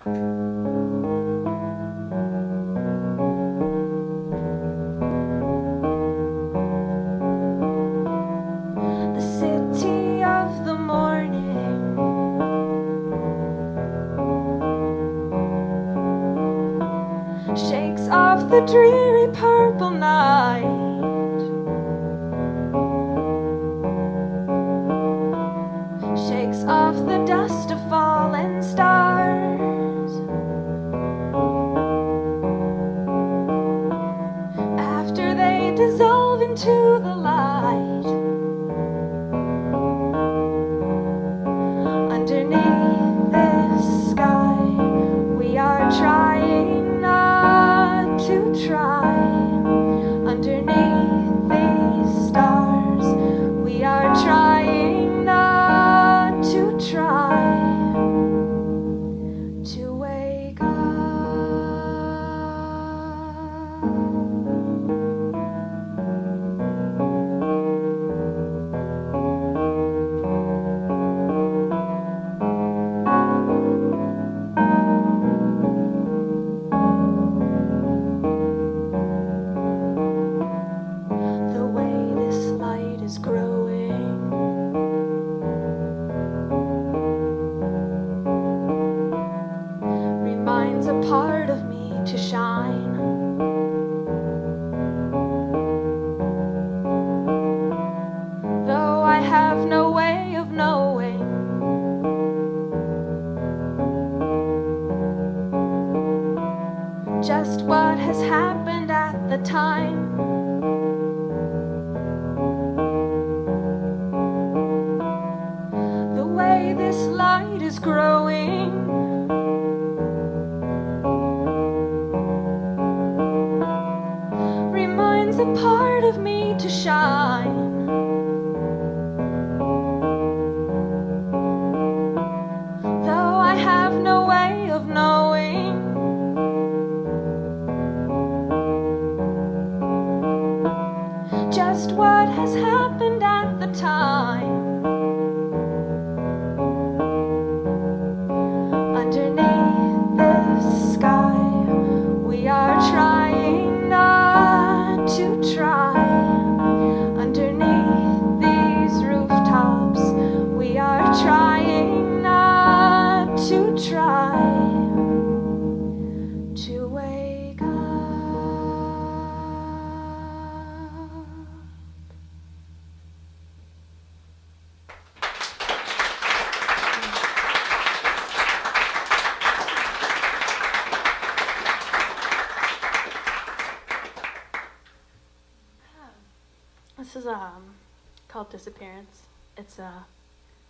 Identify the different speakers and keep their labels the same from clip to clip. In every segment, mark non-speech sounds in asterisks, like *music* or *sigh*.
Speaker 1: Shakes off the dreary purple night. Shakes off the dust of fallen stars. Dissolve into the light. Underneath this sky, Just what has happened at the time. the way this light is growing. Reminds a part of me to shine. Just what has happened at the time. This is um called Disappearance. It's uh,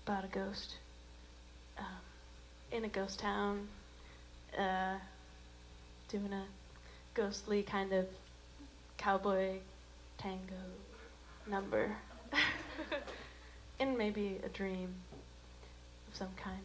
Speaker 1: about a ghost um, in a ghost town, uh, doing a ghostly kind of cowboy tango number, *laughs* in maybe a dream of some kind.